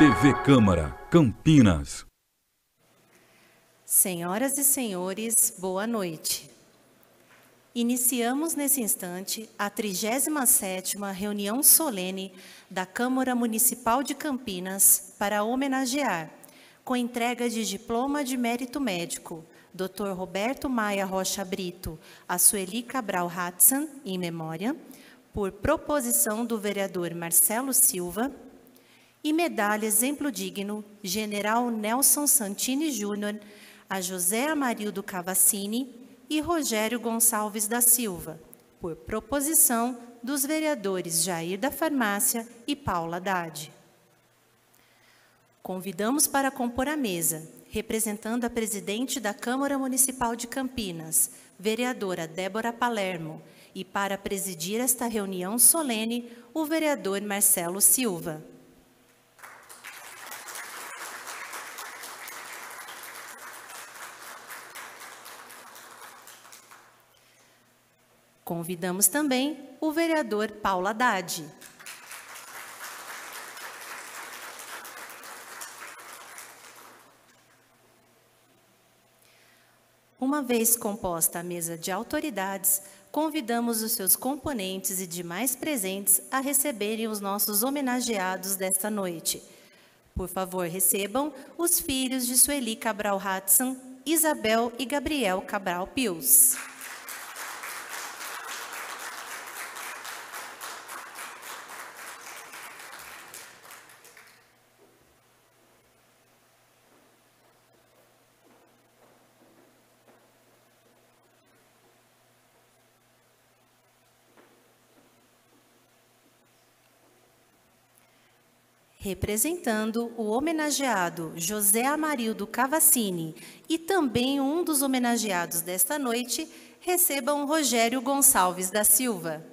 TV Câmara, Campinas. Senhoras e senhores, boa noite. Iniciamos nesse instante a 37ª reunião solene da Câmara Municipal de Campinas para homenagear, com entrega de diploma de mérito médico, Dr. Roberto Maia Rocha Brito, a Sueli Cabral Hatsan, em memória, por proposição do vereador Marcelo Silva, e medalha exemplo digno, General Nelson Santini Júnior, a José Amarildo Cavassini e Rogério Gonçalves da Silva, por proposição dos vereadores Jair da Farmácia e Paula Haddad. Convidamos para compor a mesa, representando a presidente da Câmara Municipal de Campinas, vereadora Débora Palermo, e para presidir esta reunião solene, o vereador Marcelo Silva. Convidamos também o vereador Paulo Haddad. Uma vez composta a mesa de autoridades, convidamos os seus componentes e demais presentes a receberem os nossos homenageados desta noite. Por favor, recebam os filhos de Sueli Cabral Hudson, Isabel e Gabriel Cabral Pius. Representando o homenageado José Amarildo Cavassini e também um dos homenageados desta noite, recebam Rogério Gonçalves da Silva.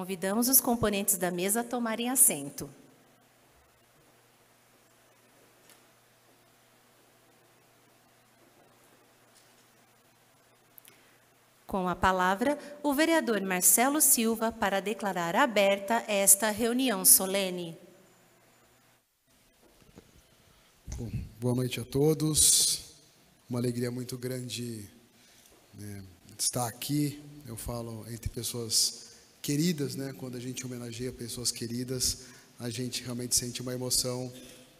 Convidamos os componentes da mesa a tomarem assento. Com a palavra, o vereador Marcelo Silva para declarar aberta esta reunião solene. Bom, boa noite a todos. Uma alegria muito grande né, estar aqui. Eu falo entre pessoas queridas, né? Quando a gente homenageia pessoas queridas, a gente realmente sente uma emoção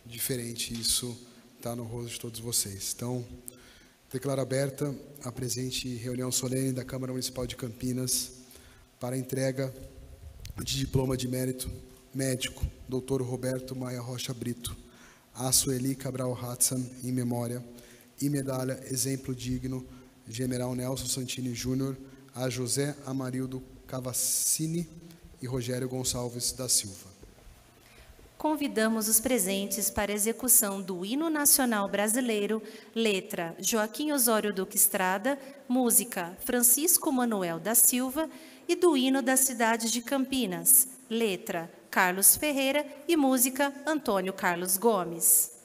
diferente. Isso está no rosto de todos vocês. Então, declaro aberta a presente reunião solene da Câmara Municipal de Campinas para entrega de diploma de mérito médico, Dr. Roberto Maia Rocha Brito, a Sueli Cabral Hudson, em memória, e medalha Exemplo Digno, General Nelson Santini Júnior, a José Amarildo Cavassini e Rogério Gonçalves da Silva. Convidamos os presentes para execução do Hino Nacional Brasileiro, letra Joaquim Osório Duque Estrada, música Francisco Manuel da Silva e do Hino da cidade de Campinas, letra Carlos Ferreira e música Antônio Carlos Gomes.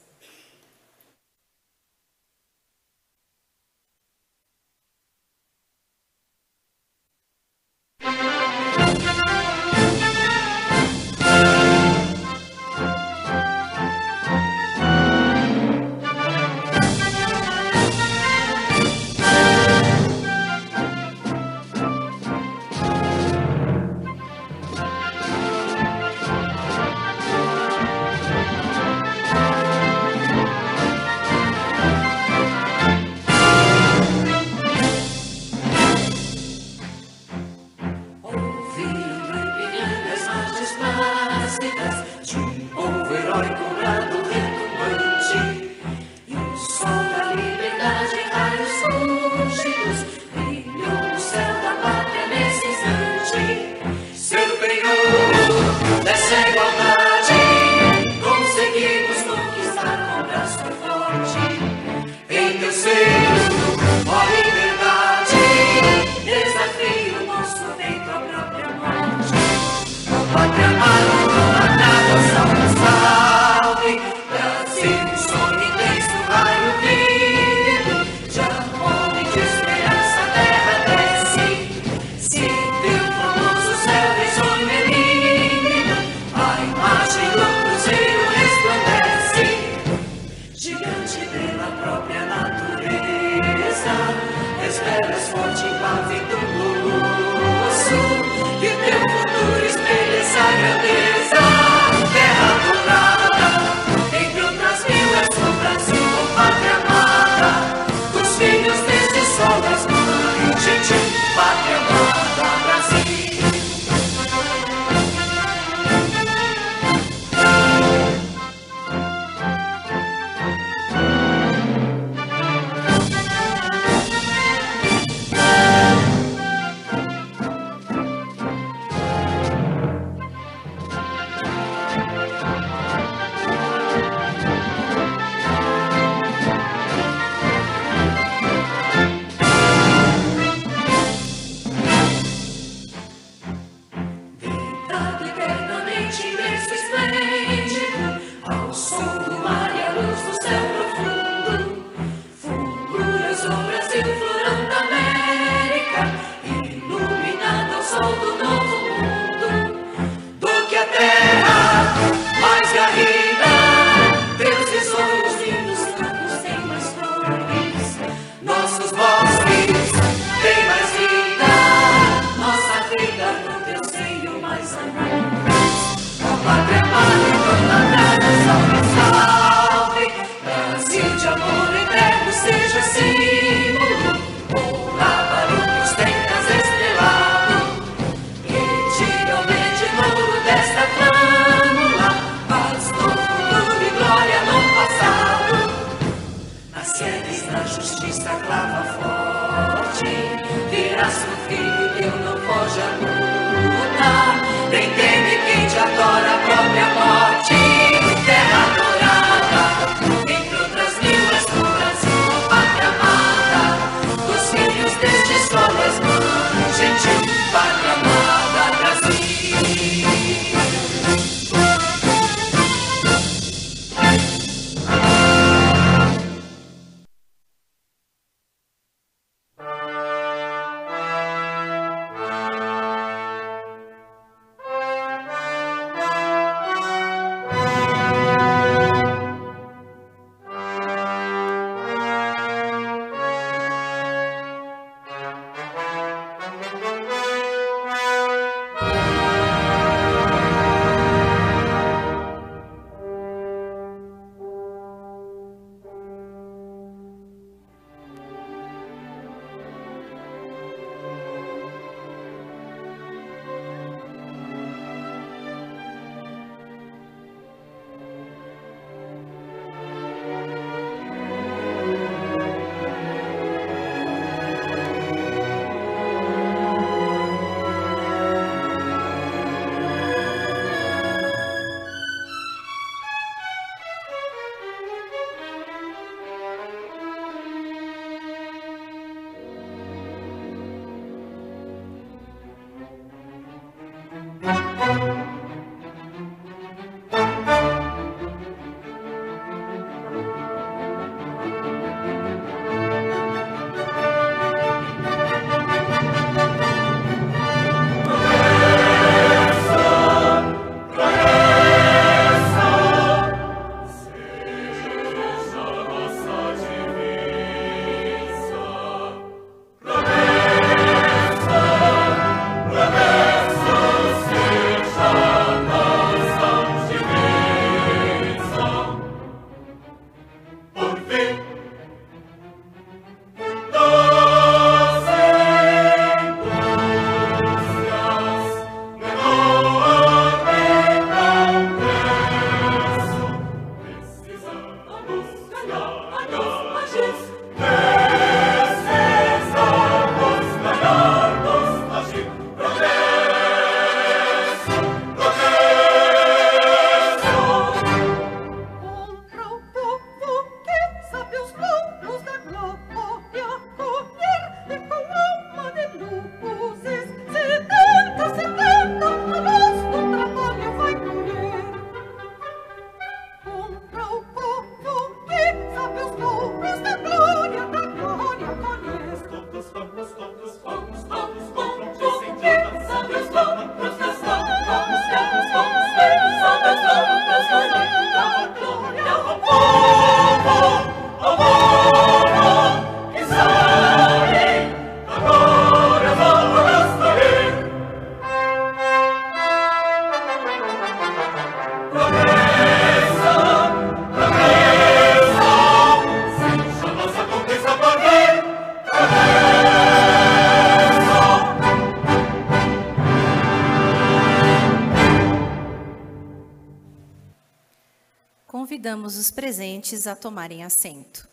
Presentes a tomarem assento.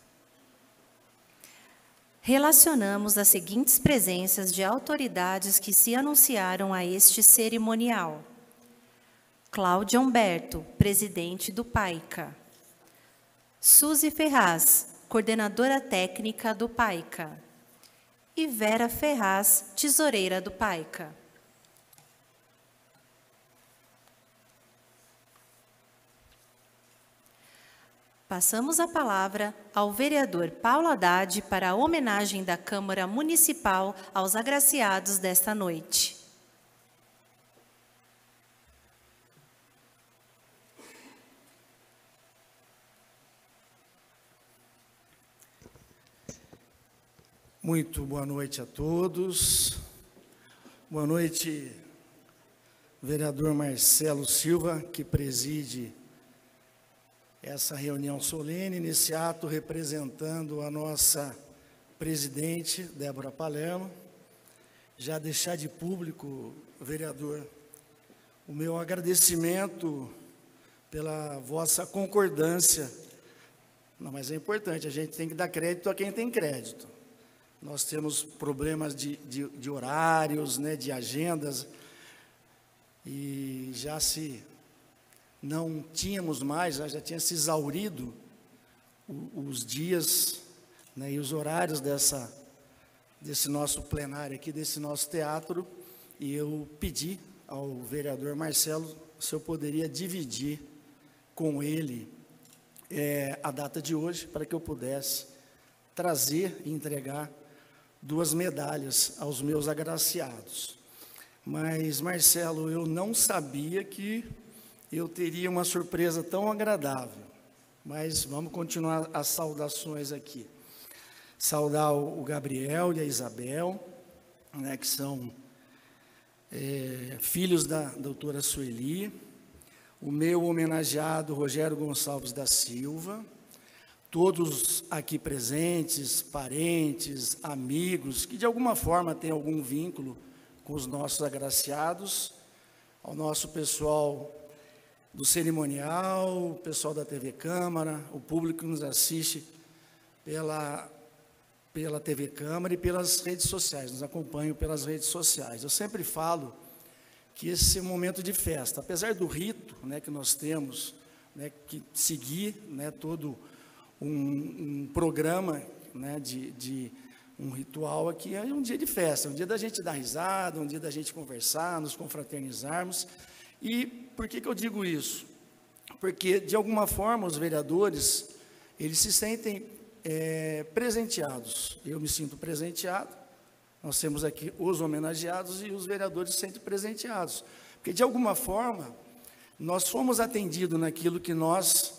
Relacionamos as seguintes presenças de autoridades que se anunciaram a este cerimonial. Cláudia Humberto, presidente do PAICA. Suzy Ferraz, coordenadora técnica do PAICA. E Vera Ferraz, tesoureira do PAICA. Passamos a palavra ao vereador Paulo Haddad para a homenagem da Câmara Municipal aos agraciados desta noite. Muito boa noite a todos. Boa noite, vereador Marcelo Silva, que preside essa reunião solene, nesse ato representando a nossa presidente, Débora Palermo. Já deixar de público, vereador, o meu agradecimento pela vossa concordância Não, mas é importante, a gente tem que dar crédito a quem tem crédito. Nós temos problemas de, de, de horários, né, de agendas, e já se não tínhamos mais, já tinha se exaurido os dias né, e os horários dessa, desse nosso plenário aqui, desse nosso teatro, e eu pedi ao vereador Marcelo se eu poderia dividir com ele é, a data de hoje, para que eu pudesse trazer e entregar duas medalhas aos meus agraciados. Mas, Marcelo, eu não sabia que eu teria uma surpresa tão agradável. Mas vamos continuar as saudações aqui. Saudar o Gabriel e a Isabel, né, que são é, filhos da doutora Sueli, o meu homenageado Rogério Gonçalves da Silva, todos aqui presentes, parentes, amigos, que de alguma forma têm algum vínculo com os nossos agraciados, ao nosso pessoal do cerimonial, o pessoal da TV Câmara, o público que nos assiste pela, pela TV Câmara e pelas redes sociais, nos acompanham pelas redes sociais. Eu sempre falo que esse é momento de festa, apesar do rito né, que nós temos, né, que seguir né, todo um, um programa né, de, de um ritual aqui, é um dia de festa, é um dia da gente dar risada, um dia da gente conversar, nos confraternizarmos. E por que, que eu digo isso? Porque, de alguma forma, os vereadores, eles se sentem é, presenteados. Eu me sinto presenteado, nós temos aqui os homenageados e os vereadores se sentem presenteados. Porque, de alguma forma, nós fomos atendidos naquilo que nós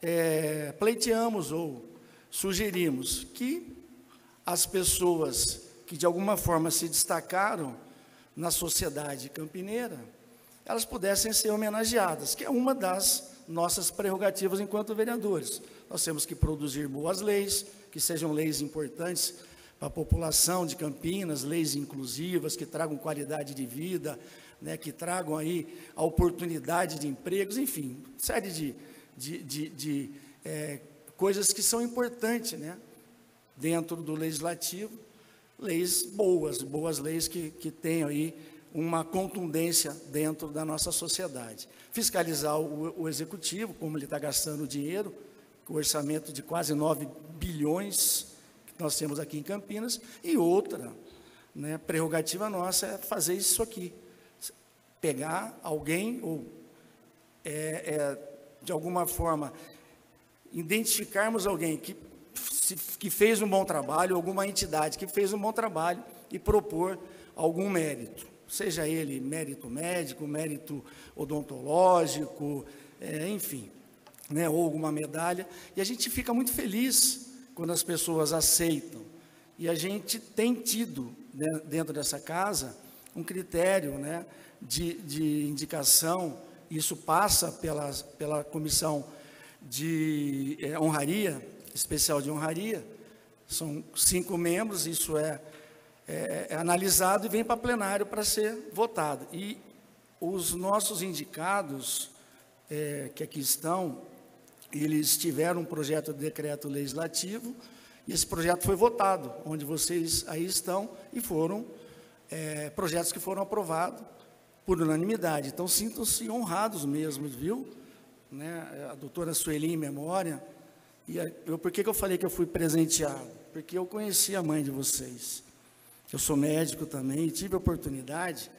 é, pleiteamos ou sugerimos, que as pessoas que de alguma forma se destacaram na sociedade campineira, elas pudessem ser homenageadas, que é uma das nossas prerrogativas enquanto vereadores. Nós temos que produzir boas leis, que sejam leis importantes para a população de Campinas, leis inclusivas, que tragam qualidade de vida, né, que tragam aí a oportunidade de empregos, enfim, série de, de, de, de é, coisas que são importantes, né? dentro do legislativo, leis boas, boas leis que, que tenham aí uma contundência dentro da nossa sociedade. Fiscalizar o, o executivo, como ele está gastando dinheiro, o orçamento de quase 9 bilhões que nós temos aqui em Campinas, e outra né, prerrogativa nossa é fazer isso aqui. Pegar alguém, ou é, é, de alguma forma, identificarmos alguém que que fez um bom trabalho, alguma entidade que fez um bom trabalho e propor algum mérito, seja ele mérito médico, mérito odontológico, é, enfim, né, ou alguma medalha. E a gente fica muito feliz quando as pessoas aceitam. E a gente tem tido né, dentro dessa casa um critério né, de, de indicação, isso passa pela, pela comissão de é, honraria especial de honraria. São cinco membros, isso é, é, é analisado e vem para plenário para ser votado. E os nossos indicados, é, que aqui estão, eles tiveram um projeto de decreto legislativo, e esse projeto foi votado, onde vocês aí estão, e foram é, projetos que foram aprovados por unanimidade. Então, sintam-se honrados mesmo, viu? Né? A doutora Sueli, em memória, e eu, por que, que eu falei que eu fui presenteado? Porque eu conheci a mãe de vocês. Eu sou médico também e tive a oportunidade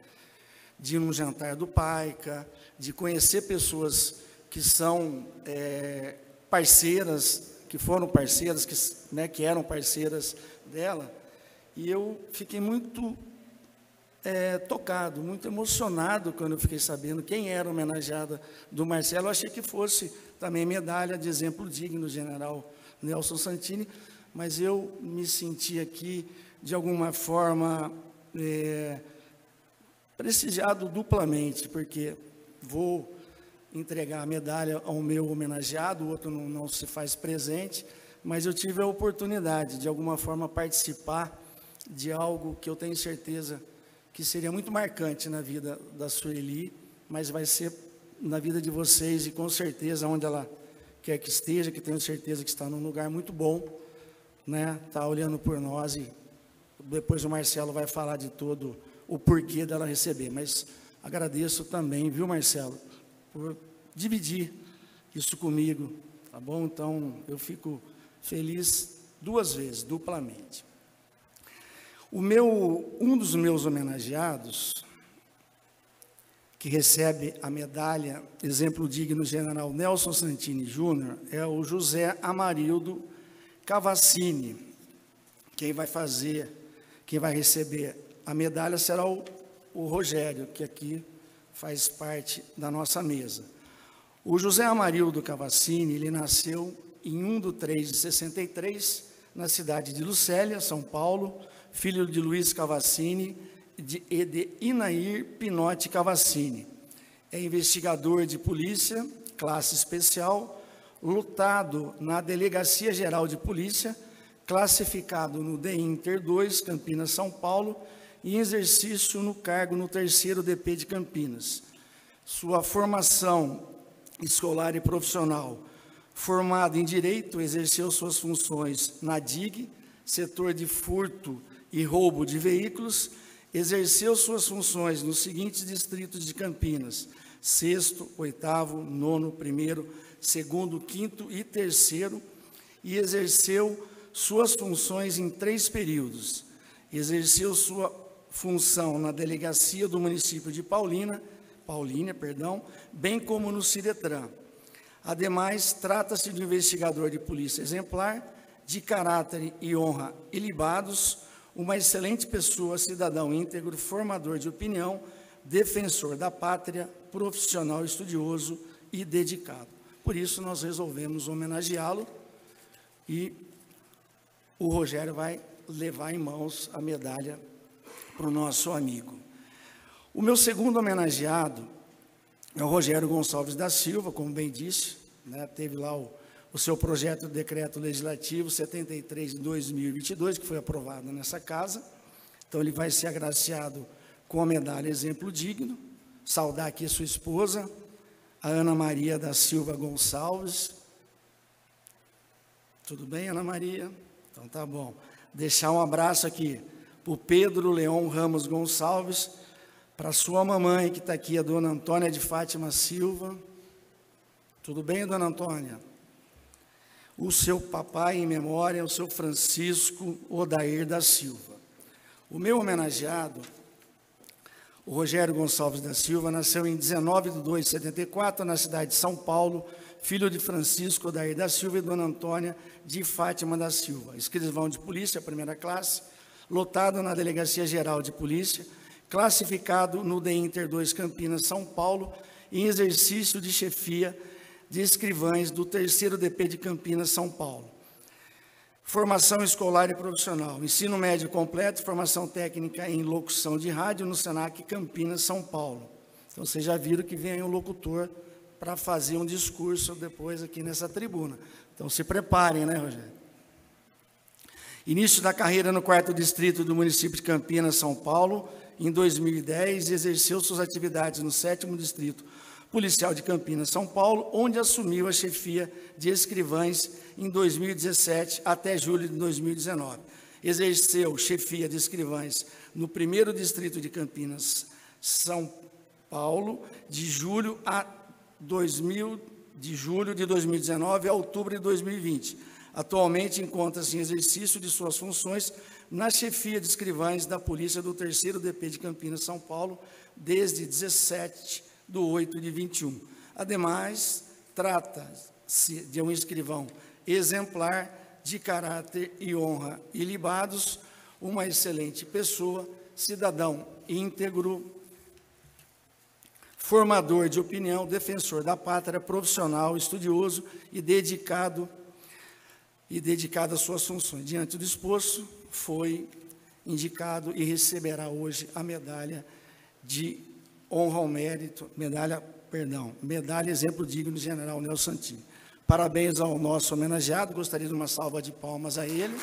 de ir num jantar do Paica, de conhecer pessoas que são é, parceiras, que foram parceiras, que, né, que eram parceiras dela. E eu fiquei muito é, tocado, muito emocionado quando eu fiquei sabendo quem era homenageada do Marcelo. Eu achei que fosse também medalha de exemplo digno, general Nelson Santini, mas eu me senti aqui, de alguma forma, é, prestigiado duplamente, porque vou entregar a medalha ao meu homenageado, o outro não, não se faz presente, mas eu tive a oportunidade, de alguma forma, participar de algo que eu tenho certeza que seria muito marcante na vida da Sueli, mas vai ser na vida de vocês e com certeza onde ela quer que esteja, que tenho certeza que está num lugar muito bom, né? Está olhando por nós e depois o Marcelo vai falar de todo o porquê dela receber. Mas agradeço também, viu, Marcelo, por dividir isso comigo, tá bom? Então eu fico feliz duas vezes, duplamente. O meu, um dos meus homenageados, que recebe a medalha Exemplo Digno General Nelson Santini Júnior, é o José Amarildo Cavassini. Quem vai fazer, quem vai receber a medalha será o, o Rogério, que aqui faz parte da nossa mesa. O José Amarildo Cavassini, ele nasceu em 1 de 3 de 63, na cidade de Lucélia, São Paulo, filho de Luiz Cavassini e de Inair Pinotti Cavassini. É investigador de polícia, classe especial, lutado na Delegacia Geral de Polícia, classificado no DINTER 2, Campinas, São Paulo, e exercício no cargo no terceiro DP de Campinas. Sua formação escolar e profissional, formado em Direito, exerceu suas funções na DIG, setor de furto e roubo de veículos, exerceu suas funções nos seguintes distritos de Campinas: sexto, oitavo, nono, primeiro, segundo, quinto e terceiro, e exerceu suas funções em três períodos. Exerceu sua função na delegacia do município de Paulina, Paulínia, perdão, bem como no Ciretran. Ademais, trata-se de um investigador de polícia exemplar, de caráter e honra ilibados, uma excelente pessoa, cidadão íntegro, formador de opinião, defensor da pátria, profissional estudioso e dedicado. Por isso, nós resolvemos homenageá-lo e o Rogério vai levar em mãos a medalha para o nosso amigo. O meu segundo homenageado é o Rogério Gonçalves da Silva, como bem disse, né, teve lá o o seu projeto de decreto legislativo 73 de 2022, que foi aprovado nessa casa. Então, ele vai ser agraciado com a medalha Exemplo Digno. Saudar aqui sua esposa, a Ana Maria da Silva Gonçalves. Tudo bem, Ana Maria? Então, tá bom. Deixar um abraço aqui para o Pedro Leão Ramos Gonçalves, para sua mamãe, que está aqui, a dona Antônia de Fátima Silva. Tudo bem, dona Antônia? o seu papai em memória, o seu Francisco Odair da Silva. O meu homenageado, o Rogério Gonçalves da Silva, nasceu em 19 de 2 de 74, na cidade de São Paulo, filho de Francisco Odair da Silva e Dona Antônia de Fátima da Silva, escrivão de polícia, primeira classe, lotado na Delegacia Geral de Polícia, classificado no DEINTER 2 Campinas, São Paulo, em exercício de chefia de escrivães do terceiro DP de Campinas, São Paulo. Formação escolar e profissional, ensino médio completo, formação técnica em locução de rádio no Senac Campinas, São Paulo. Então vocês já viram que vem aí um locutor para fazer um discurso depois aqui nessa tribuna. Então se preparem, né, Rogério? Início da carreira no quarto distrito do município de Campinas, São Paulo, em 2010, exerceu suas atividades no sétimo distrito policial de Campinas, São Paulo, onde assumiu a chefia de escrivães em 2017 até julho de 2019. Exerceu chefia de escrivães no primeiro distrito de Campinas, São Paulo, de julho a 2000, de julho de 2019 a outubro de 2020. Atualmente encontra-se em exercício de suas funções na chefia de escrivães da Polícia do Terceiro DP de Campinas, São Paulo, desde 17 do 8 de 21. Ademais, trata-se de um escrivão exemplar, de caráter e honra ilibados, uma excelente pessoa, cidadão íntegro, formador de opinião, defensor da pátria, profissional, estudioso e dedicado e dedicado às suas funções. Diante do exposto, foi indicado e receberá hoje a medalha de honra ao mérito, medalha, perdão, medalha exemplo digno do general Nelson Santini. Parabéns ao nosso homenageado, gostaria de uma salva de palmas a ele.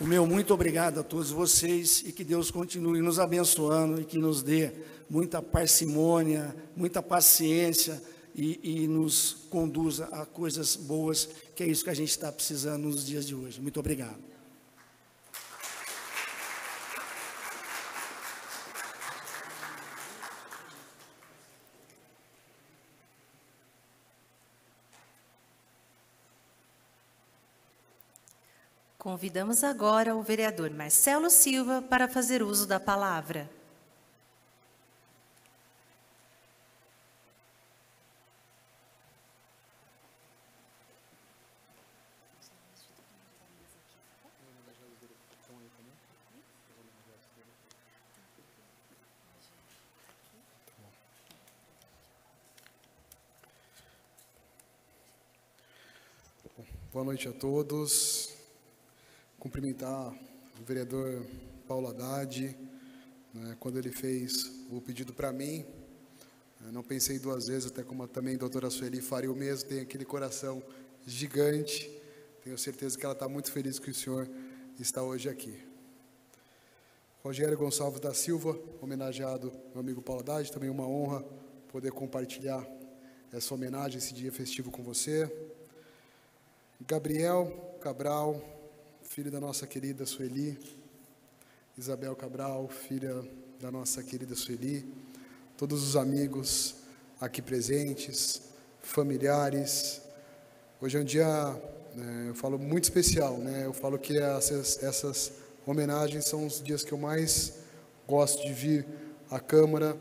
O meu muito obrigado a todos vocês e que Deus continue nos abençoando e que nos dê muita parcimônia, muita paciência e, e nos conduza a coisas boas, que é isso que a gente está precisando nos dias de hoje. Muito obrigado. Convidamos agora o vereador Marcelo Silva para fazer uso da palavra. Boa noite a todos. Cumprimentar o vereador Paulo Haddad, né, quando ele fez o pedido para mim. Não pensei duas vezes, até como também a doutora Sueli faria o mesmo, tem aquele coração gigante. Tenho certeza que ela está muito feliz que o senhor está hoje aqui. Rogério Gonçalves da Silva, homenageado meu amigo Paulo Haddad, também uma honra poder compartilhar essa homenagem, esse dia festivo com você. Gabriel Cabral, filho da nossa querida Sueli. Isabel Cabral, filha da nossa querida Sueli. Todos os amigos aqui presentes, familiares. Hoje é um dia, né, eu falo, muito especial. Né? Eu falo que essas, essas homenagens são os dias que eu mais gosto de vir à Câmara,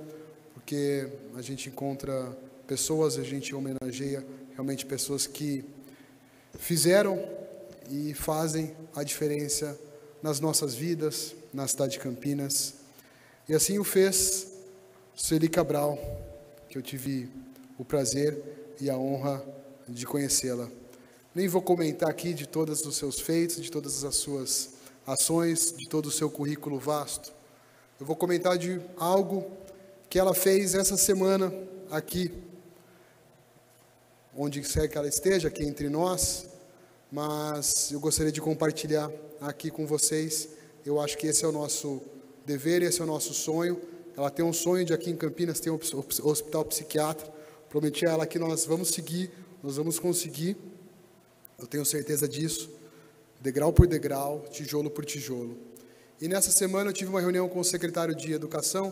porque a gente encontra pessoas, a gente homenageia realmente pessoas que fizeram e fazem a diferença nas nossas vidas, na cidade de Campinas. E assim o fez Sueli Cabral, que eu tive o prazer e a honra de conhecê-la. Nem vou comentar aqui de todos os seus feitos, de todas as suas ações, de todo o seu currículo vasto. Eu vou comentar de algo que ela fez essa semana aqui onde quer que ela esteja, aqui entre nós, mas eu gostaria de compartilhar aqui com vocês. Eu acho que esse é o nosso dever, esse é o nosso sonho. Ela tem um sonho de aqui em Campinas ter um hospital psiquiatra. Prometi a ela que nós vamos seguir, nós vamos conseguir. Eu tenho certeza disso, degrau por degrau, tijolo por tijolo. E nessa semana eu tive uma reunião com o secretário de Educação,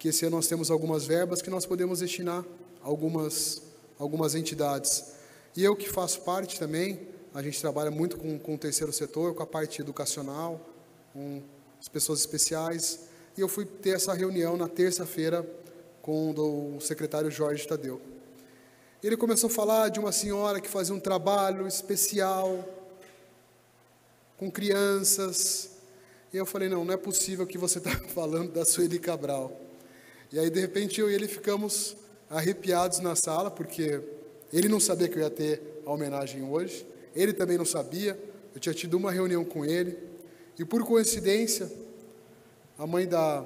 que esse ano nós temos algumas verbas que nós podemos destinar a algumas algumas entidades. E eu que faço parte também, a gente trabalha muito com, com o terceiro setor, com a parte educacional, com as pessoas especiais. E eu fui ter essa reunião na terça-feira com o secretário Jorge Tadeu. Ele começou a falar de uma senhora que fazia um trabalho especial com crianças. E eu falei, não, não é possível que você está falando da Sueli Cabral. E aí, de repente, eu e ele ficamos arrepiados na sala, porque ele não sabia que eu ia ter a homenagem hoje, ele também não sabia, eu tinha tido uma reunião com ele, e por coincidência, a mãe da.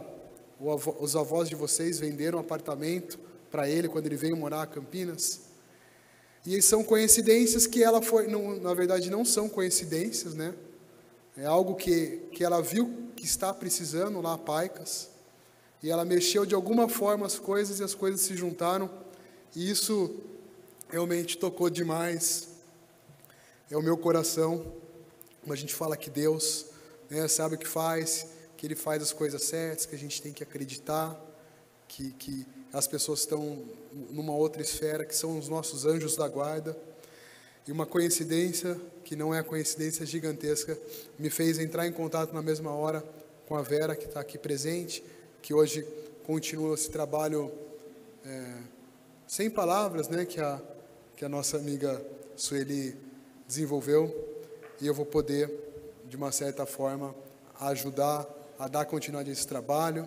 Os avós de vocês venderam um apartamento para ele quando ele veio morar a Campinas. E são coincidências que ela foi, não, na verdade não são coincidências, né? É algo que, que ela viu que está precisando lá Paicas. E ela mexeu de alguma forma as coisas e as coisas se juntaram. E isso realmente tocou demais. É o meu coração. Como a gente fala que Deus né, sabe o que faz, que Ele faz as coisas certas, que a gente tem que acreditar, que, que as pessoas estão numa outra esfera, que são os nossos anjos da guarda. E uma coincidência, que não é coincidência gigantesca, me fez entrar em contato na mesma hora com a Vera, que está aqui presente, que hoje continua esse trabalho é, sem palavras, né, que a, que a nossa amiga Sueli desenvolveu, e eu vou poder, de uma certa forma, ajudar a dar continuidade a esse trabalho,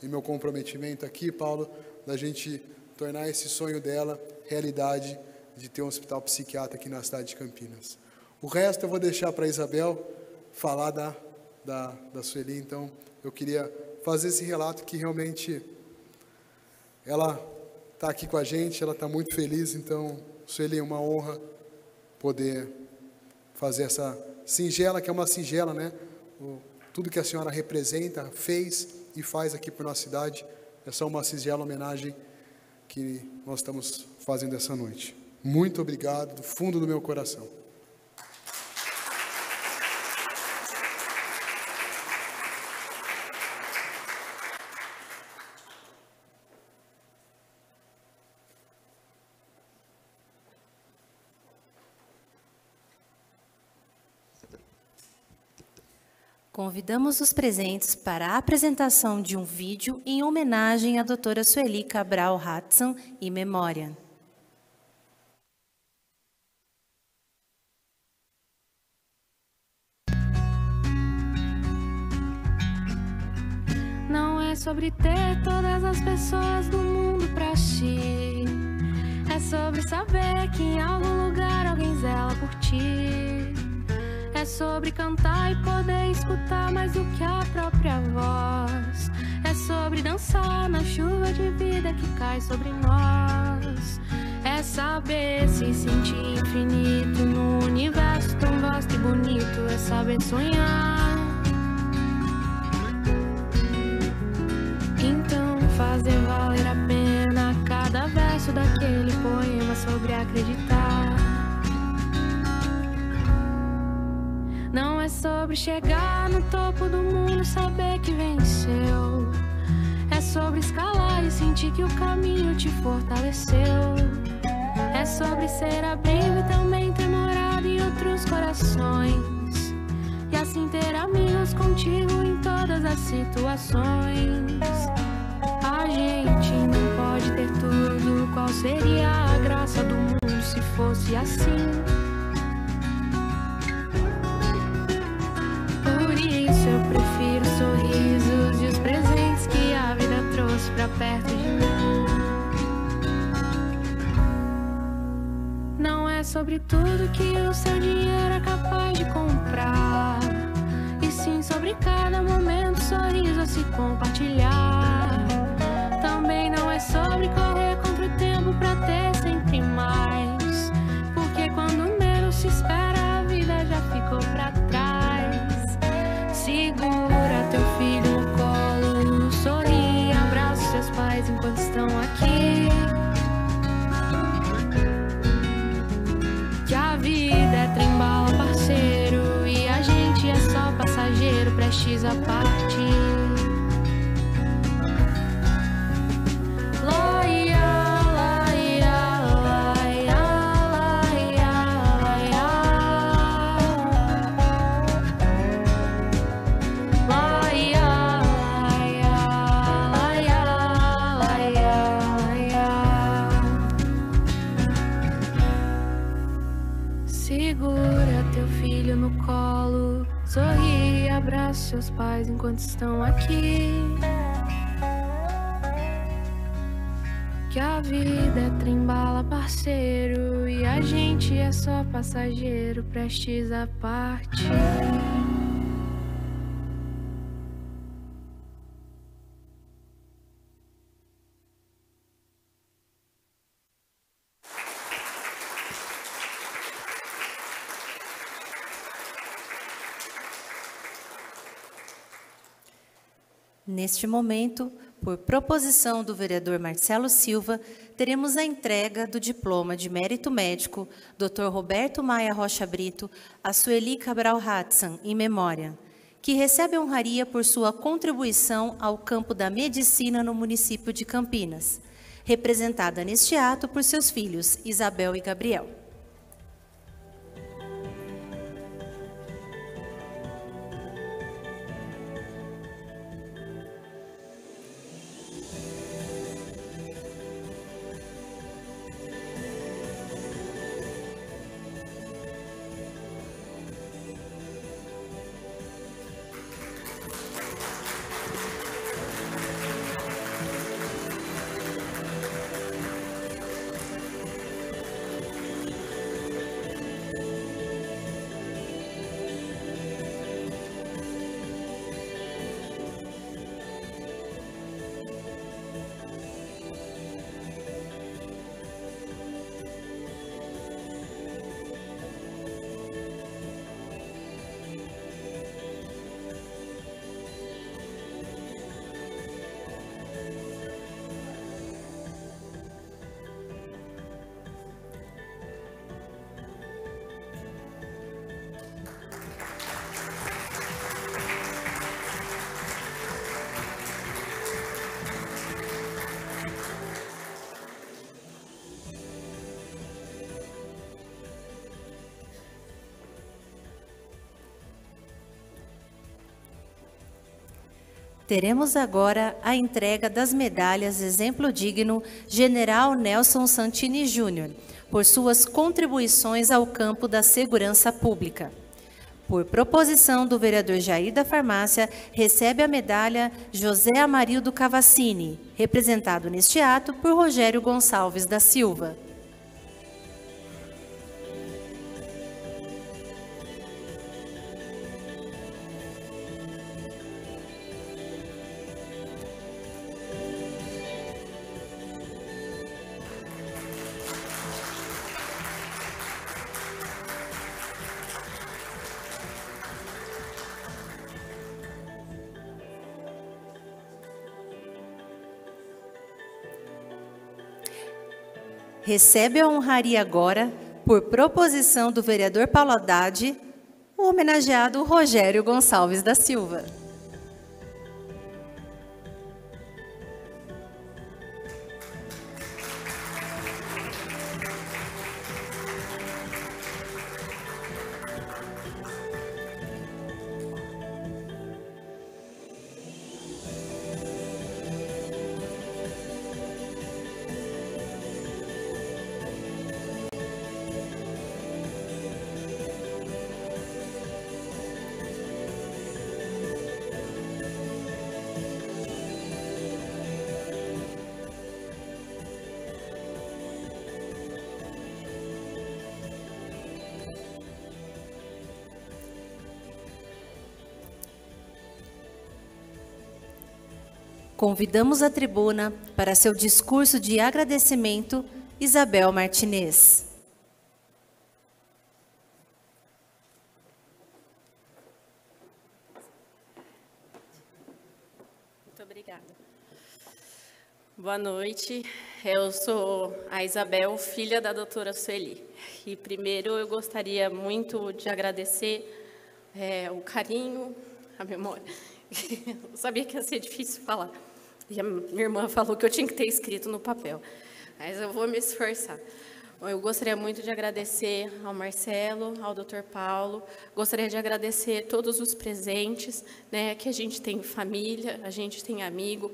e meu comprometimento aqui, Paulo, da gente tornar esse sonho dela realidade de ter um hospital psiquiatra aqui na cidade de Campinas. O resto eu vou deixar para Isabel falar da, da, da Sueli, então eu queria fazer esse relato que realmente ela está aqui com a gente, ela está muito feliz, então, Sueli, é uma honra poder fazer essa singela, que é uma singela, né? O, tudo que a senhora representa, fez e faz aqui para nossa cidade é só uma singela homenagem que nós estamos fazendo essa noite. Muito obrigado, do fundo do meu coração. Convidamos os presentes para a apresentação de um vídeo em homenagem à doutora Sueli Cabral Hudson e memória. Não é sobre ter todas as pessoas do mundo pra ti. É sobre saber que em algum lugar alguém zela por ti. É sobre cantar e poder escutar mais do que a própria voz. É sobre dançar na chuva de vida que cai sobre nós. É saber se sentir infinito no universo tão vasto e bonito. É saber sonhar. Então fazer valer a pena cada verso daquele poema sobre acreditar. É sobre chegar no topo do mundo, saber que venceu. É sobre escalar e sentir que o caminho te fortaleceu. É sobre ser abrigo e também ter morado em outros corações. E assim ter amigos contigo em todas as situações. A gente não pode ter tudo. Qual seria a graça do mundo se fosse assim? Pra perto de mim. Não é sobre tudo que o seu dinheiro é capaz de comprar. E sim sobre cada momento, sorriso a se compartilhar. Também não é sobre correr contra o tempo pra ter sempre mais. Porque quando menos se espera, a vida já ficou pra trás. Segura teu filho prestes a partir. Seus pais enquanto estão aqui. Que a vida é trembala, parceiro, e a gente é só passageiro, prestes a partir. Neste momento, por proposição do vereador Marcelo Silva, teremos a entrega do diploma de mérito médico Dr. Roberto Maia Rocha Brito a Sueli Cabral Hudson, em memória, que recebe honraria por sua contribuição ao campo da medicina no município de Campinas, representada neste ato por seus filhos Isabel e Gabriel. Teremos agora a entrega das medalhas Exemplo Digno General Nelson Santini Júnior, por suas contribuições ao campo da segurança pública. Por proposição do vereador Jair da Farmácia, recebe a medalha José Amarildo Cavassini, representado neste ato por Rogério Gonçalves da Silva. Recebe a honraria agora, por proposição do vereador Paulo Haddad, o homenageado Rogério Gonçalves da Silva. Convidamos à tribuna para seu discurso de agradecimento Isabel Martinez. Muito obrigada. Boa noite. Eu sou a Isabel, filha da doutora Sueli. E primeiro eu gostaria muito de agradecer é, o carinho, a memória. Eu sabia que ia ser difícil falar. E a minha irmã falou que eu tinha que ter escrito no papel. Mas eu vou me esforçar. Eu gostaria muito de agradecer ao Marcelo, ao Dr. Paulo. Gostaria de agradecer todos os presentes, né, que a gente tem família, a gente tem amigo.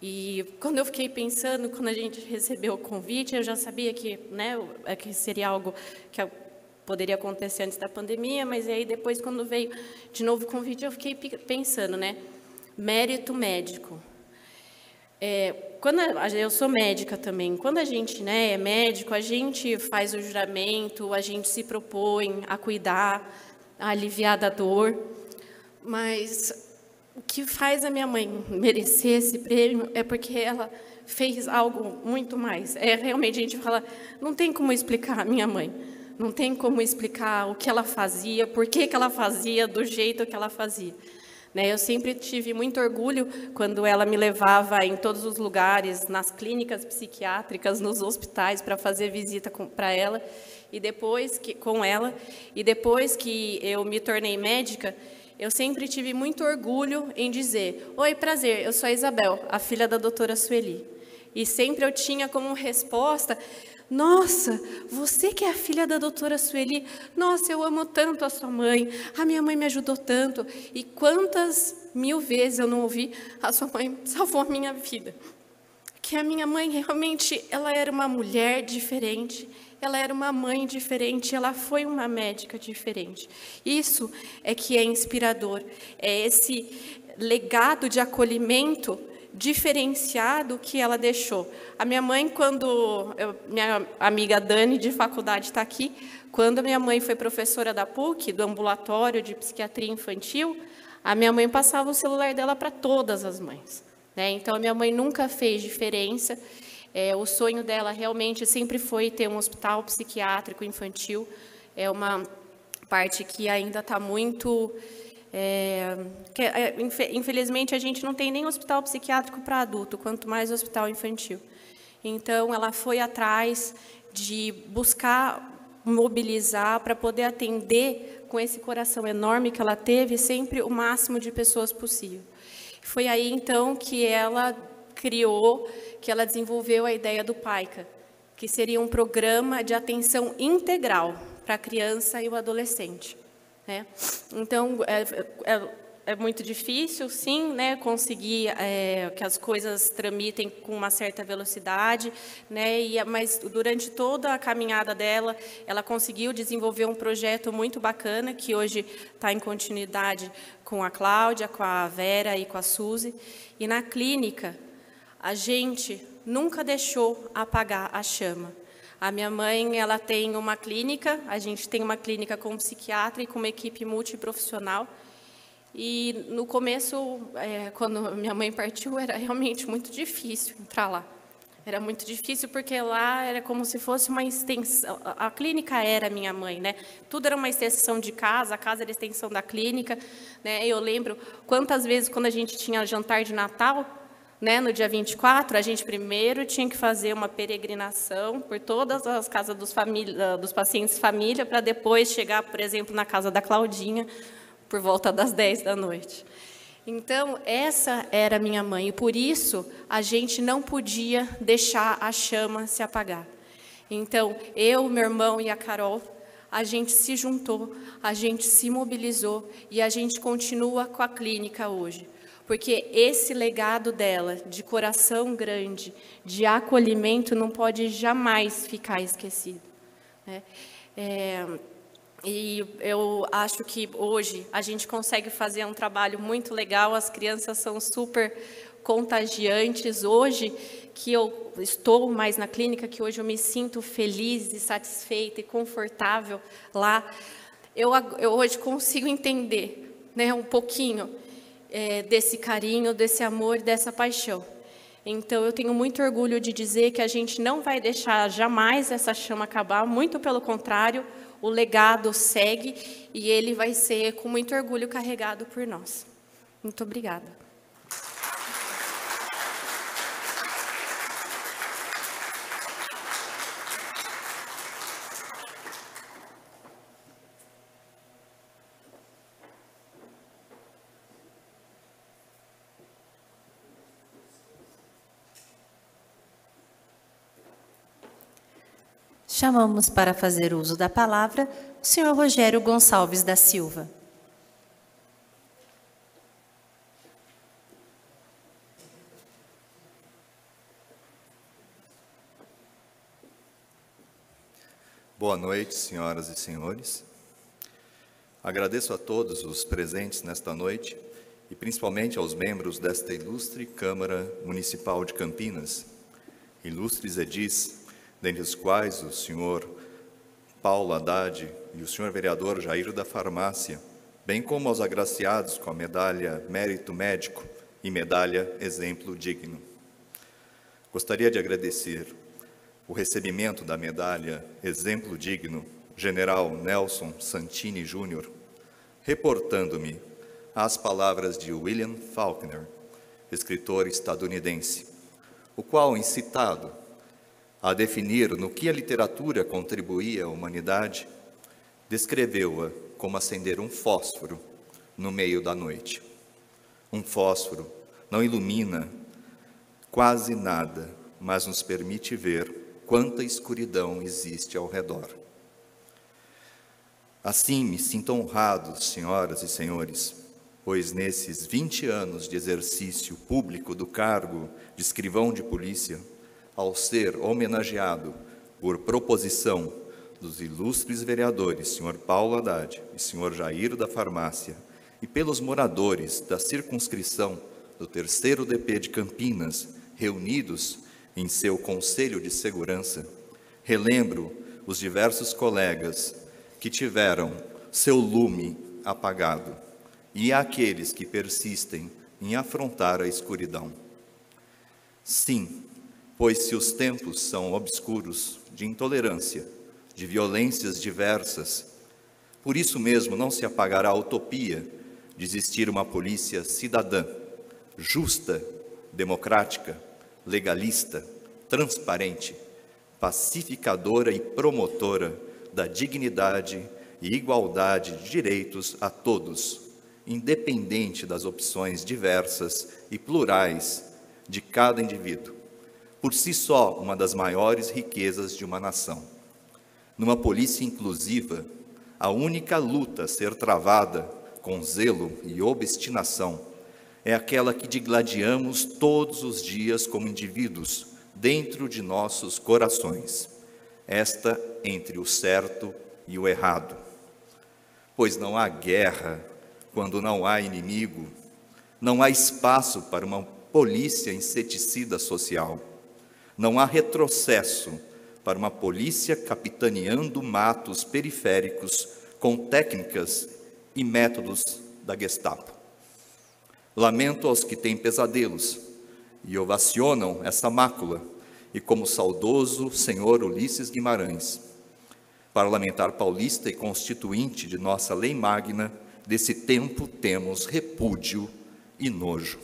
E quando eu fiquei pensando, quando a gente recebeu o convite, eu já sabia que, né, é que seria algo que poderia acontecer antes da pandemia, mas aí depois, quando veio de novo o convite, eu fiquei pensando, né, mérito médico. É, quando a, eu sou médica também, quando a gente né, é médico, a gente faz o juramento, a gente se propõe a cuidar, a aliviar da dor, mas o que faz a minha mãe merecer esse prêmio é porque ela fez algo muito mais. É realmente a gente fala, não tem como explicar a minha mãe, não tem como explicar o que ela fazia, por que, que ela fazia do jeito que ela fazia. Né? Eu sempre tive muito orgulho quando ela me levava em todos os lugares, nas clínicas psiquiátricas, nos hospitais, para fazer visita para ela e depois que com ela e depois que eu me tornei médica, eu sempre tive muito orgulho em dizer: "Oi, prazer, eu sou a Isabel, a filha da doutora Sueli". E sempre eu tinha como resposta nossa, você que é a filha da doutora Sueli, nossa, eu amo tanto a sua mãe, a minha mãe me ajudou tanto. E quantas mil vezes eu não ouvi, a sua mãe salvou a minha vida. Que a minha mãe realmente, ela era uma mulher diferente, ela era uma mãe diferente, ela foi uma médica diferente. Isso é que é inspirador, é esse legado de acolhimento diferenciado que ela deixou. A minha mãe, quando eu, minha amiga Dani de faculdade está aqui, quando a minha mãe foi professora da PUC, do ambulatório de psiquiatria infantil, a minha mãe passava o celular dela para todas as mães. Né? Então a minha mãe nunca fez diferença. É, o sonho dela realmente sempre foi ter um hospital psiquiátrico infantil. É uma parte que ainda está muito é, que, é, infelizmente, a gente não tem nem hospital psiquiátrico para adulto, quanto mais hospital infantil. Então, ela foi atrás de buscar mobilizar para poder atender com esse coração enorme que ela teve sempre o máximo de pessoas possível. Foi aí então que ela criou, que ela desenvolveu a ideia do PAICA, que seria um programa de atenção integral para a criança e o adolescente. Né? Então, é, é, é muito difícil, sim, né, conseguir é, que as coisas tramitem com uma certa velocidade, né, e, mas durante toda a caminhada dela, ela conseguiu desenvolver um projeto muito bacana, que hoje está em continuidade com a Cláudia, com a Vera e com a Suzy. E na clínica, a gente nunca deixou apagar a chama. A minha mãe, ela tem uma clínica, a gente tem uma clínica com psiquiatra e com uma equipe multiprofissional, e no começo, é, quando minha mãe partiu, era realmente muito difícil entrar lá. Era muito difícil porque lá era como se fosse uma extensão. A clínica era minha mãe, né? Tudo era uma extensão de casa, a casa era extensão da clínica, né? Eu lembro quantas vezes quando a gente tinha jantar de Natal, né, no dia 24, a gente primeiro tinha que fazer uma peregrinação por todas as casas dos, família, dos pacientes família para depois chegar, por exemplo, na casa da Claudinha, por volta das 10 da noite. Então, essa era minha mãe, e por isso a gente não podia deixar a chama se apagar. Então, eu, meu irmão e a Carol, a gente se juntou, a gente se mobilizou e a gente continua com a clínica hoje. Porque esse legado dela, de coração grande, de acolhimento, não pode jamais ficar esquecido. Né? É, e eu acho que hoje a gente consegue fazer um trabalho muito legal, as crianças são super contagiantes. Hoje, que eu estou mais na clínica, que hoje eu me sinto feliz e satisfeita e confortável lá, eu, eu hoje consigo entender né, um pouquinho é, desse carinho, desse amor, dessa paixão. Então, eu tenho muito orgulho de dizer que a gente não vai deixar jamais essa chama acabar, muito pelo contrário, o legado segue e ele vai ser com muito orgulho carregado por nós. Muito obrigada. Chamamos para fazer uso da palavra o senhor Rogério Gonçalves da Silva. Boa noite, senhoras e senhores. Agradeço a todos os presentes nesta noite e principalmente aos membros desta ilustre Câmara Municipal de Campinas, ilustres edis, dentre os quais o senhor Paulo Haddad e o senhor vereador Jair da Farmácia, bem como aos agraciados com a medalha Mérito Médico e medalha Exemplo Digno. Gostaria de agradecer o recebimento da medalha Exemplo Digno, General Nelson Santini Júnior, reportando-me às palavras de William Faulkner, escritor estadunidense, o qual, incitado a definir no que a literatura contribuía à humanidade, descreveu-a como acender um fósforo no meio da noite. Um fósforo não ilumina quase nada, mas nos permite ver quanta escuridão existe ao redor. Assim me sinto honrado, senhoras e senhores, pois nesses 20 anos de exercício público do cargo de escrivão de polícia, ao ser homenageado por proposição dos ilustres vereadores, senhor Paulo Haddad e senhor Jair da Farmácia, e pelos moradores da circunscrição do terceiro DP de Campinas, reunidos em seu Conselho de Segurança, relembro os diversos colegas que tiveram seu lume apagado e aqueles que persistem em afrontar a escuridão. Sim, Pois se os tempos são obscuros de intolerância, de violências diversas, por isso mesmo não se apagará a utopia de existir uma polícia cidadã, justa, democrática, legalista, transparente, pacificadora e promotora da dignidade e igualdade de direitos a todos, independente das opções diversas e plurais de cada indivíduo por si só uma das maiores riquezas de uma nação. Numa polícia inclusiva, a única luta a ser travada com zelo e obstinação é aquela que digladiamos todos os dias como indivíduos, dentro de nossos corações. Esta entre o certo e o errado. Pois não há guerra quando não há inimigo, não há espaço para uma polícia inseticida social, não há retrocesso para uma polícia capitaneando matos periféricos com técnicas e métodos da Gestapo. Lamento aos que têm pesadelos e ovacionam essa mácula, e como saudoso senhor Ulisses Guimarães, parlamentar paulista e constituinte de nossa lei magna, desse tempo temos repúdio e nojo.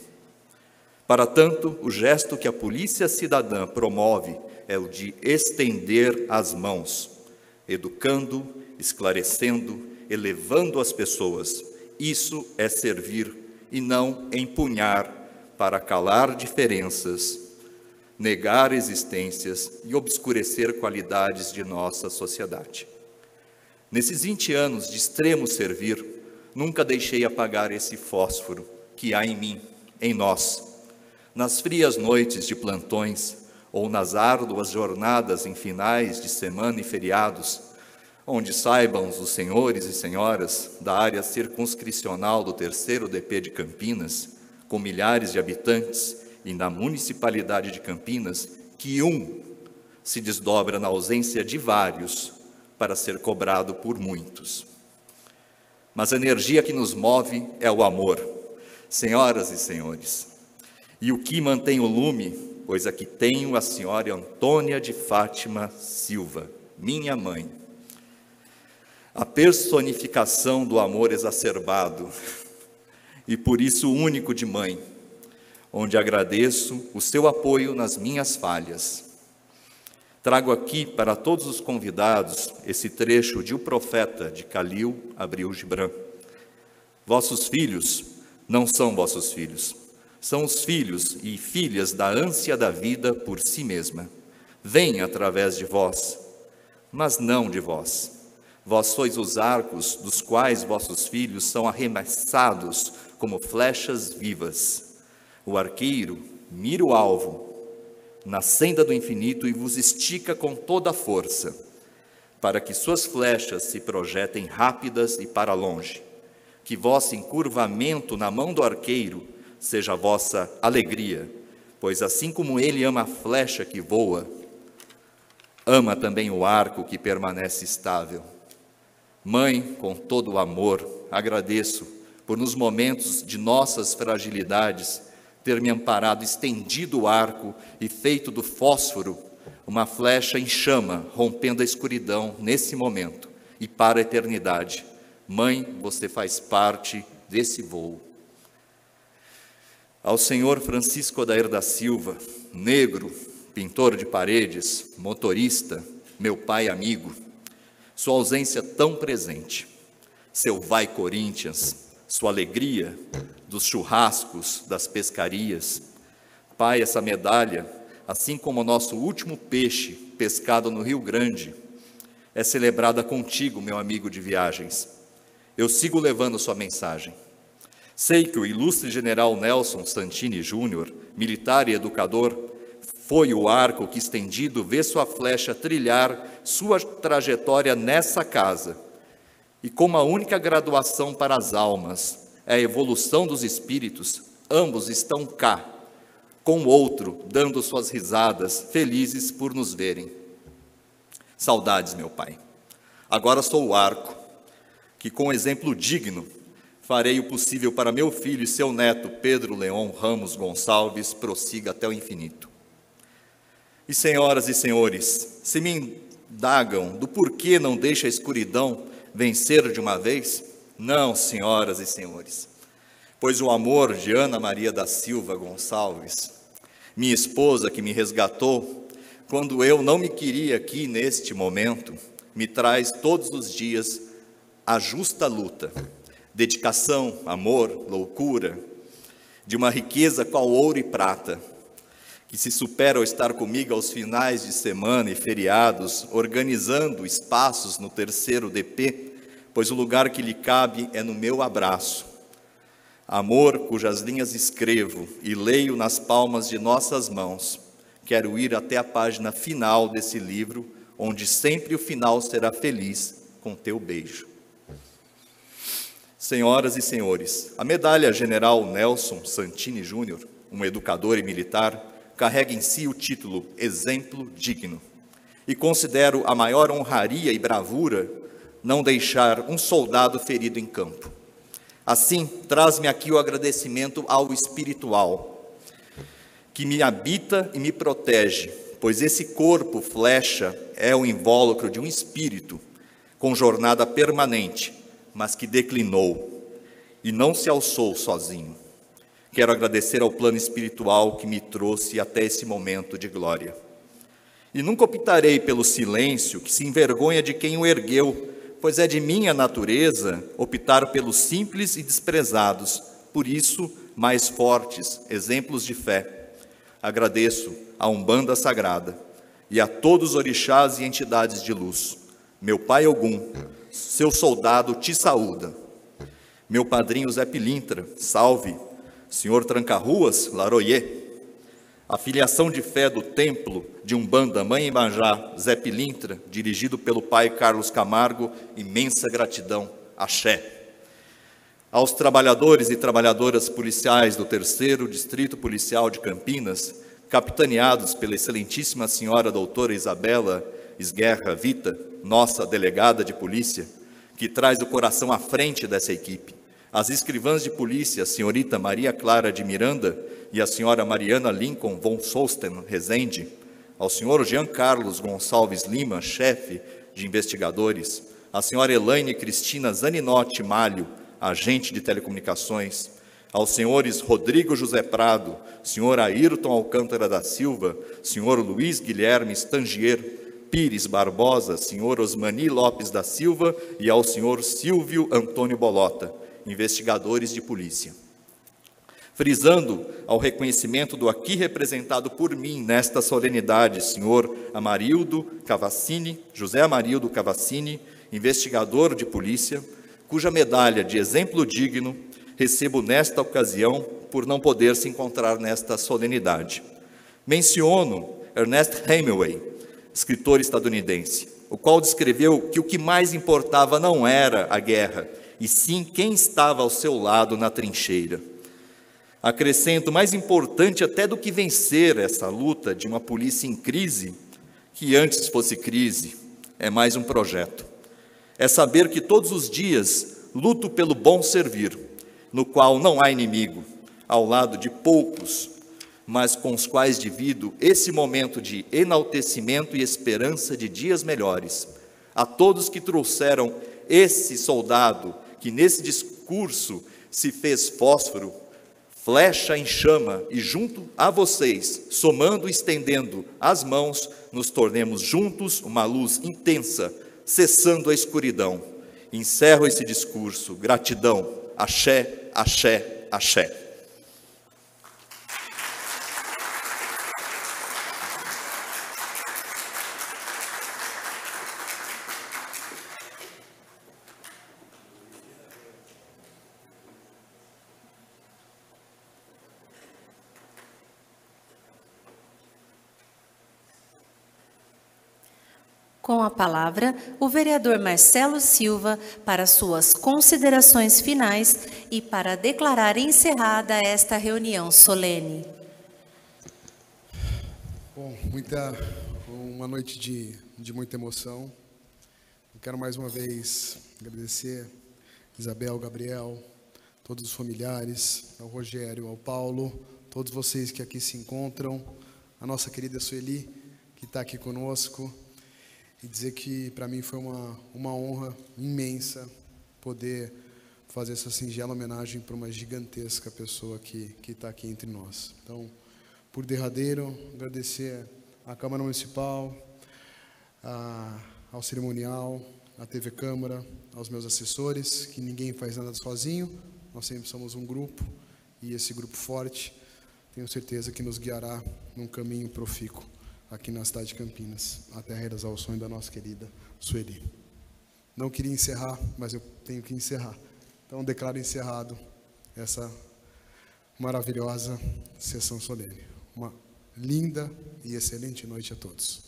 Para tanto, o gesto que a polícia cidadã promove é o de estender as mãos, educando, esclarecendo, elevando as pessoas. Isso é servir e não empunhar para calar diferenças, negar existências e obscurecer qualidades de nossa sociedade. Nesses 20 anos de extremo servir, nunca deixei apagar esse fósforo que há em mim, em nós nas frias noites de plantões ou nas árduas jornadas em finais de semana e feriados, onde saibam os senhores e senhoras da área circunscricional do terceiro DP de Campinas, com milhares de habitantes, e na municipalidade de Campinas, que um se desdobra na ausência de vários para ser cobrado por muitos. Mas a energia que nos move é o amor. Senhoras e senhores, e o que mantém o lume, pois aqui tenho a senhora Antônia de Fátima Silva, minha mãe. A personificação do amor exacerbado, e por isso único de mãe, onde agradeço o seu apoio nas minhas falhas. Trago aqui para todos os convidados esse trecho de O Profeta de Calil Abril Gibran. Vossos filhos não são vossos filhos, são os filhos e filhas da ânsia da vida por si mesma. Vêm através de vós, mas não de vós. Vós sois os arcos dos quais vossos filhos são arremessados como flechas vivas. O arqueiro mira o alvo na senda do infinito e vos estica com toda a força, para que suas flechas se projetem rápidas e para longe. Que vosso encurvamento na mão do arqueiro seja a vossa alegria, pois assim como ele ama a flecha que voa, ama também o arco que permanece estável. Mãe, com todo o amor, agradeço por nos momentos de nossas fragilidades ter me amparado, estendido o arco e feito do fósforo uma flecha em chama, rompendo a escuridão nesse momento e para a eternidade. Mãe, você faz parte desse voo. Ao senhor Francisco Odair da Silva, negro, pintor de paredes, motorista, meu pai amigo, sua ausência tão presente, seu vai Corinthians, sua alegria dos churrascos, das pescarias. Pai, essa medalha, assim como o nosso último peixe pescado no Rio Grande, é celebrada contigo, meu amigo de viagens. Eu sigo levando sua mensagem. Sei que o ilustre general Nelson Santini Júnior, militar e educador, foi o arco que, estendido, vê sua flecha trilhar sua trajetória nessa casa. E como a única graduação para as almas é a evolução dos espíritos, ambos estão cá, com o outro, dando suas risadas, felizes por nos verem. Saudades, meu pai. Agora sou o arco, que com exemplo digno farei o possível para meu filho e seu neto, Pedro Leon Ramos Gonçalves, prossiga até o infinito. E senhoras e senhores, se me indagam do porquê não deixa a escuridão vencer de uma vez, não, senhoras e senhores, pois o amor de Ana Maria da Silva Gonçalves, minha esposa que me resgatou, quando eu não me queria aqui neste momento, me traz todos os dias a justa luta dedicação, amor, loucura, de uma riqueza qual ouro e prata, que se supera ao estar comigo aos finais de semana e feriados, organizando espaços no terceiro DP pois o lugar que lhe cabe é no meu abraço. Amor cujas linhas escrevo e leio nas palmas de nossas mãos. Quero ir até a página final desse livro, onde sempre o final será feliz com teu beijo. Senhoras e senhores, a medalha General Nelson Santini Júnior, um educador e militar, carrega em si o título Exemplo Digno. E considero a maior honraria e bravura não deixar um soldado ferido em campo. Assim, traz-me aqui o agradecimento ao espiritual, que me habita e me protege, pois esse corpo, flecha, é o invólucro de um espírito com jornada permanente, mas que declinou e não se alçou sozinho. Quero agradecer ao plano espiritual que me trouxe até esse momento de glória. E nunca optarei pelo silêncio que se envergonha de quem o ergueu pois é de minha natureza optar pelos simples e desprezados, por isso mais fortes, exemplos de fé. Agradeço à Umbanda Sagrada e a todos os orixás e entidades de luz. Meu pai Ogum, seu soldado te saúda. Meu padrinho Zé Pilintra, salve. Senhor Tranca-Ruas, Laroyer. A filiação de fé do templo de Umbanda Mãe Imanjá, Zé Pilintra, dirigido pelo pai Carlos Camargo, imensa gratidão, axé. Aos trabalhadores e trabalhadoras policiais do terceiro Distrito Policial de Campinas, capitaneados pela excelentíssima senhora doutora Isabela Esguerra Vita, nossa delegada de polícia, que traz o coração à frente dessa equipe. As escrivãs de polícia, a senhorita Maria Clara de Miranda e a senhora Mariana Lincoln von Sosten Rezende, ao senhor Jean Carlos Gonçalves Lima, chefe de investigadores, a senhora Elaine Cristina Zaninotti Malho, agente de telecomunicações, aos senhores Rodrigo José Prado, senhor Ayrton Alcântara da Silva, senhor Luiz Guilherme Stangier Pires Barbosa, senhor Osmani Lopes da Silva e ao senhor Silvio Antônio Bolota, investigadores de polícia frisando ao reconhecimento do aqui representado por mim nesta solenidade, senhor Amarildo Cavassini, José Amarildo Cavassini, investigador de polícia, cuja medalha de exemplo digno recebo nesta ocasião por não poder se encontrar nesta solenidade. Menciono Ernest Hemingway, escritor estadunidense, o qual descreveu que o que mais importava não era a guerra, e sim quem estava ao seu lado na trincheira. Acrescento, mais importante até do que vencer essa luta de uma polícia em crise, que antes fosse crise, é mais um projeto. É saber que todos os dias luto pelo bom servir, no qual não há inimigo, ao lado de poucos, mas com os quais divido esse momento de enaltecimento e esperança de dias melhores. A todos que trouxeram esse soldado que nesse discurso se fez fósforo flecha em chama, e junto a vocês, somando e estendendo as mãos, nos tornemos juntos uma luz intensa, cessando a escuridão. Encerro esse discurso. Gratidão. Axé, axé, axé. Com a palavra, o vereador Marcelo Silva para suas considerações finais e para declarar encerrada esta reunião solene. Bom, muita, uma noite de, de muita emoção. Eu quero mais uma vez agradecer Isabel, Gabriel, todos os familiares, ao Rogério, ao Paulo, todos vocês que aqui se encontram, a nossa querida Sueli, que está aqui conosco, e dizer que para mim foi uma, uma honra imensa poder fazer essa singela homenagem para uma gigantesca pessoa que está aqui entre nós. Então, por derradeiro, agradecer à Câmara Municipal, a, ao cerimonial, à TV Câmara, aos meus assessores, que ninguém faz nada sozinho, nós sempre somos um grupo, e esse grupo forte, tenho certeza que nos guiará num caminho profícuo aqui na cidade de Campinas, a terra das ao sonho da nossa querida Sueli. Não queria encerrar, mas eu tenho que encerrar. Então, declaro encerrado essa maravilhosa sessão solene. Uma linda e excelente noite a todos.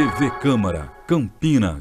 TV Câmara, Campinas.